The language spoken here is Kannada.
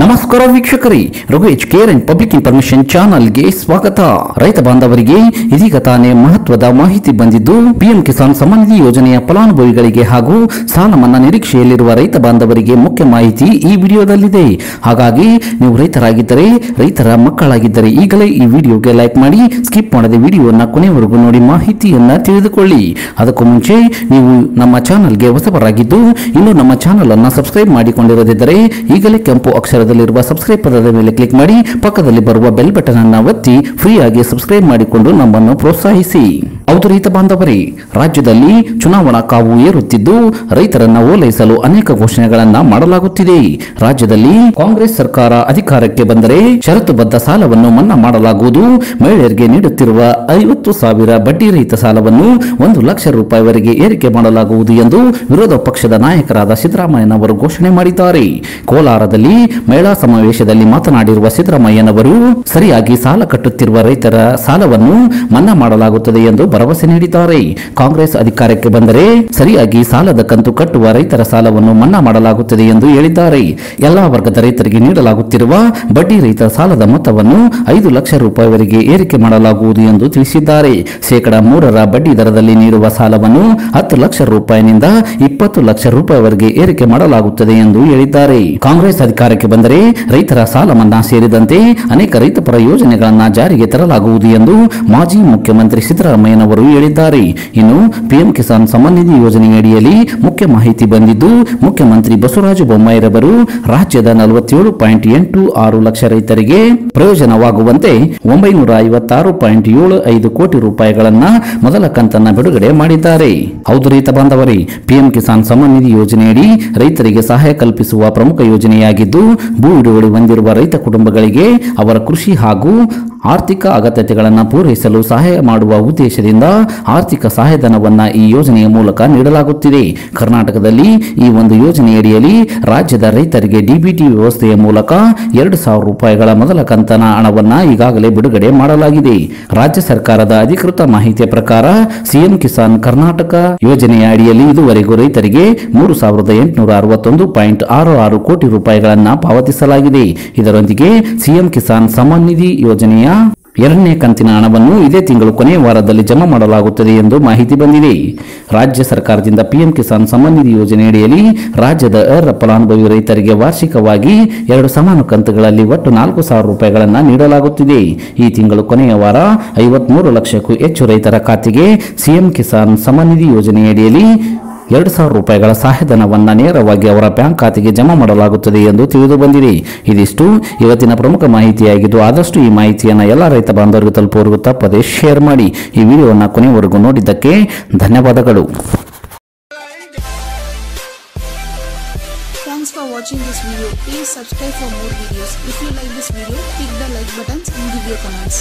ನಮಸ್ಕಾರ ವೀಕ್ಷಕರೇ Raghu H care and public information ಚಾನಲ್ಗೆ ಸ್ವಾಗತ. ರೈತ ಬಾಂಧವರಿಗೆ ಇದೀಗ ತಾನೇ ಮಹತ್ವದ ಮಾಹಿತಿ ಬಂದಿದ್ದು, ಪಿಎಂ ಕಿಸಾನ್ ಸಮ್ಮಾನ್ ನಿಧಿ ಯೋಜನೆಯ ಫಲಾನುಭವಿಗಳಿಗೆ ಹಾಗೂ ಸಾಲ ಮನ್ನಾ ನಿರೀಕ್ಷೆಯಲ್ಲಿರುವ ರೈತ ಬಾಂಧವರಿಗೆ ಮುಖ್ಯ ಮಾಹಿತಿ ಈ ವಿಡಿಯೋದಲ್ಲಿದೆ. ಹಾಗಾಗಿ ನೀವು ರೈತರಾಗಿದ್ದರೆ, ರೈತರ ಮಕ್ಕಳಾಗಿದ್ದರೆ ಈಗಲೇ ಈ ವಿಡಿಯೋಗೆ ಲೈಕ್ ಮಾಡಿ, ಸ್ಕಿಪ್ ಮಾಡದೆ ವಿಡಿಯೋನ ಕೊನೆವರೆಗೂ ನೋಡಿ ಮಾಹಿತಿಯನ್ನ ತಿಳಿದುಕೊಳ್ಳಿ. ಅದಕ್ಕೂ ಮುಂಚೆ ನೀವು ನಮ್ಮ ಚಾನಲ್ಗೆ ಹೊಸಬರಾಗಿದ್ದು, ಇನ್ನು ನಮ್ಮ ಚಾನಲ್ ಅನ್ನು ಸಬ್ಸ್ಕ್ರೈಬ್ ಮಾಡಿಕೊಂಡಿರದಿದ್ದರೆ ಈಗಲೇ ಕೆಂಪು ಅಕ್ಷರದಲ್ಲಿರುವ ಸಬ್ಸ್ಕ್ರೈಬ್ ಪದದ ಮೇಲೆ ಕ್ಲಿಕ್ ಮಾಡಿ, ಪಕ್ಕದಲ್ಲಿ ಬರುವ ಬೆಲ್ ಬಟನ್ ಅನ್ನು ಒತ್ತಿ ಫ್ರೀ ಆಗಿ ಸಬ್ಸ್ಕ್ರೈಬ್ ಮಾಡಿಕೊಂಡು ನಮ್ಮನ್ನು ಪ್ರೋತ್ಸಾಹಿಸಿ. ಹೌದು ರೈತ ಬಾಂಧವರೇ, ರಾಜ್ಯದಲ್ಲಿ ಚುನಾವಣಾ ಕಾವು ಏರುತ್ತಿದ್ದು ರೈತರನ್ನ ಓಲೈಸಲು ಅನೇಕ ಘೋಷಣೆಗಳನ್ನ ಮಾಡಲಾಗುತ್ತಿದೆ. ರಾಜ್ಯದಲ್ಲಿ ಕಾಂಗ್ರೆಸ್ ಸರ್ಕಾರ ಅಧಿಕಾರಕ್ಕೆ ಬಂದರೆ ಷರತ್ತುಬದ್ಧ ಸಾಲವನ್ನು ಮನ್ನಾ ಮಾಡಲಾಗುವುದು. ಮಹಿಳೆಯರಿಗೆ ನೀಡುತ್ತಿರುವ ಐವತ್ತು ಸಾವಿರ ಬಡ್ಡಿ ರಹಿತ ಸಾಲವನ್ನು ಒಂದು ಲಕ್ಷ ರೂಪಾಯಿವರೆಗೆ ಏರಿಕೆ ಮಾಡಲಾಗುವುದು ಎಂದು ವಿರೋಧ ಪಕ್ಷದ ನಾಯಕರಾದ ಸಿದ್ದರಾಮಯ್ಯನವರು ಘೋಷಣೆ ಮಾಡಿದ್ದಾರೆ. ಕೋಲಾರದಲ್ಲಿ ಮಹಿಳಾ ಸಮಾವೇಶದಲ್ಲಿ ಮಾತನಾಡಿರುವ ಸಿದ್ದರಾಮಯ್ಯನವರು, ಸರಿಯಾಗಿ ಸಾಲ ಕಟ್ಟುತ್ತಿರುವ ರೈತರ ಸಾಲವನ್ನು ಮನ್ನಾ ಮಾಡಲಾಗುತ್ತದೆ ಎಂದು ಭರವಸೆ ನೀಡಿದ್ದಾರೆ. ಕಾಂಗ್ರೆಸ್ ಅಧಿಕಾರಕ್ಕೆ ಬಂದರೆ ಸರಿಯಾಗಿ ಸಾಲದ ಕಂತು ಕಟ್ಟುವ ರೈತರ ಸಾಲವನ್ನು ಮನ್ನಾ ಮಾಡಲಾಗುತ್ತದೆ ಎಂದು ಹೇಳಿದ್ದಾರೆ. ಎಲ್ಲಾ ವರ್ಗದ ರೈತರಿಗೆ ನೀಡಲಾಗುತ್ತಿರುವ ಬಡ್ಡಿ ರಹಿತ ಸಾಲದ ಮೊತ್ತವನ್ನು ಐದು ಲಕ್ಷ ರೂಪಾಯಿವರೆಗೆ ಏರಿಕೆ ಮಾಡಲಾಗುವುದು ಎಂದು ತಿಳಿಸಿದ್ದಾರೆ. ಶೇಕಡ ಮೂರರ ಬಡ್ಡಿ ದರದಲ್ಲಿ ನೀಡುವ ಸಾಲವನ್ನು ಹತ್ತು ಲಕ್ಷ ರೂಪಾಯಿನಿಂದ ಇಪ್ಪತ್ತು ಲಕ್ಷ ರೂಪಾಯಿವರೆಗೆ ಏರಿಕೆ ಮಾಡಲಾಗುತ್ತದೆ ಎಂದು ಹೇಳಿದ್ದಾರೆ. ಕಾಂಗ್ರೆಸ್ ಅಧಿಕಾರಕ್ಕೆ ಬಂದರೆ ರೈತರ ಸಾಲ ಮನ್ನಾ ಸೇರಿದಂತೆ ಅನೇಕ ರೈತಪರ ಯೋಜನೆಗಳನ್ನು ಜಾರಿಗೆ ತರಲಾಗುವುದು ಎಂದು ಮಾಜಿ ಮುಖ್ಯಮಂತ್ರಿ ಸಿದ್ದರಾಮಯ್ಯನವರು ಹೇಳಿದ್ದಾರೆ. ಇನ್ನು ಪಿಎಂ ಕಿಸಾನ್ ಸಮ್ಮಾನ್ ನಿಧಿ ಯೋಜನೆಯಡಿಯಲ್ಲಿ ಮುಖ್ಯ ಮಾಹಿತಿ ಬಂದಿದ್ದು, ಮುಖ್ಯಮಂತ್ರಿ ಬಸವರಾಜ ಬೊಮ್ಮಾಯಿರವರು ರಾಜ್ಯದ ನಲವತ್ತೇಳು ಪಾಯಿಂಟ್ ಎಂಟು ಆರು ಲಕ್ಷ ರೈತರಿಗೆ ಪ್ರಯೋಜನವಾಗುವಂತೆ ಒಂಬೈನೂರ ಐವತ್ತಾರು ಪಾಯಿಂಟ್ ಏಳು ಐದು ಕೋಟಿ ರೂಪಾಯಿಗಳನ್ನ ಮೊದಲ ಕಂತನ್ನ ಬಿಡುಗಡೆ ಮಾಡಿದ್ದಾರೆ. ಹೌದು ರೈತ ಬಾಂಧವರೇ, ಪಿಎಂ ಕಿಸಾನ್ ಸಮ್ಮಾನ್ ನಿಧಿ ಯೋಜನೆಯಡಿ ರೈತರಿಗೆ ಸಹಾಯ ಕಲ್ಪಿಸುವ ಪ್ರಮುಖ ಯೋಜನೆಯಾಗಿದ್ದು, ಭೂ ಹಿಡುವಳಿ ಹೊಂದಿರುವ ರೈತ ಕುಟುಂಬಗಳಿಗೆ ಅವರ ಕೃಷಿ ಹಾಗೂ ಆರ್ಥಿಕ ಅಗತ್ಯತೆಗಳನ್ನು ಪೂರೈಸಲು ಸಹಾಯ ಮಾಡುವ ಉದ್ದೇಶದಿಂದ ಆರ್ಥಿಕ ಸಹಾಯಧನವನ್ನು ಈ ಯೋಜನೆಯ ಮೂಲಕ ನೀಡಲಾಗುತ್ತಿದೆ. ಕರ್ನಾಟಕದಲ್ಲಿ ಈ ಒಂದು ಯೋಜನೆಯಡಿಯಲ್ಲಿ ರಾಜ್ಯದ ರೈತರಿಗೆ ಡಿಬಿಟಿ ವ್ಯವಸ್ಥೆಯ ಮೂಲಕ ಎರಡು ಸಾವಿರ ರೂಪಾಯಿಗಳ ಮೊದಲ ಕಂತನ ಹಣವನ್ನು ಈಗಾಗಲೇ ಬಿಡುಗಡೆ ಮಾಡಲಾಗಿದೆ. ರಾಜ್ಯ ಸರ್ಕಾರದ ಅಧಿಕೃತ ಮಾಹಿತಿಯ ಪ್ರಕಾರ ಸಿಎಂ ಕಿಸಾನ್ ಕರ್ನಾಟಕ ಯೋಜನೆಯ ಅಡಿಯಲ್ಲಿ ಇದುವರೆಗೂ ರೈತರಿಗೆ ಮೂರು ಸಾವಿರದ ಎಂಟುನೂರ ಅರವತ್ತೊಂದು ಪಾಯಿಂಟ್ ಆರು ಆರು ಕೋಟಿ ರೂಪಾಯಿಗಳನ್ನು ಪಾವತಿಸಲಾಗಿದೆ. ಇದರೊಂದಿಗೆ ಸಿಎಂ ಕಿಸಾನ್ ಸಮಾನ್ ನಿಧಿ ಯೋಜನೆಯ ಎರಡನೇ ಕಂತಿನ ಹಣವನ್ನು ಇದೇ ತಿಂಗಳು ಕೊನೆಯ ವಾರದಲ್ಲಿ ಜಮಾ ಮಾಡಲಾಗುತ್ತದೆ ಎಂದು ಮಾಹಿತಿ ಬಂದಿದೆ. ರಾಜ್ಯ ಸರ್ಕಾರದಿಂದ ಪಿಎಂ ಕಿಸಾನ್ ಸಮ್ಮಾನ್ ನಿಧಿ ಯೋಜನೆಯಡಿಯಲ್ಲಿ ರಾಜ್ಯದ ಅರ್ಹ ಫಲಾನುಭವಿ ರೈತರಿಗೆ ವಾರ್ಷಿಕವಾಗಿ ಎರಡು ಸಮಾನ ಕಂತುಗಳಲ್ಲಿ ಒಟ್ಟು ನಾಲ್ಕು ಸಾವಿರ ರೂಪಾಯಿಗಳನ್ನು ನೀಡಲಾಗುತ್ತಿದೆ. ಈ ತಿಂಗಳು ಕೊನೆಯ ವಾರ ಐವತ್ಮೂರು ಲಕ್ಷಕ್ಕೂ ಹೆಚ್ಚು ರೈತರ ಖಾತೆಗೆ ಸಿಎಂ ಕಿಸಾನ್ ಸಮ್ಮಾನ್ ನಿಧಿ ಯೋಜನೆಯಡಿಯಲ್ಲಿ ಎರಡು ಸಾವಿರ ರೂಪಾಯಿಗಳ ಸಹಾಯಧನವನ್ನು ನೇರವಾಗಿ ಅವರ ಬ್ಯಾಂಕ್ ಖಾತೆಗೆ ಜಮಾ ಮಾಡಲಾಗುತ್ತದೆ ಎಂದು ತಿಳಿದು ಬಂದಿದೆ ಇದಿಷ್ಟು ಇವತ್ತಿನ ಪ್ರಮುಖ ಮಾಹಿತಿಯಾಗಿದ್ದು ಆದಷ್ಟು ಈ ಮಾಹಿತಿಯನ್ನು ಎಲ್ಲ ರೈತ ಬಾಂಧವರಿಗೆ ತಲುಪುವವರೆಗೂ ತಪ್ಪದೇ ಶೇರ್ ಮಾಡಿ ಈ ವಿಡಿಯೋವನ್ನು ಕೊನೆಯವರೆಗೂ ನೋಡಿದ್ದಕ್ಕೆ ಧನ್ಯವಾದಗಳು Thanks for watching this video. Please subscribe for more videos. If you like this video, click the like buttons and give your comments.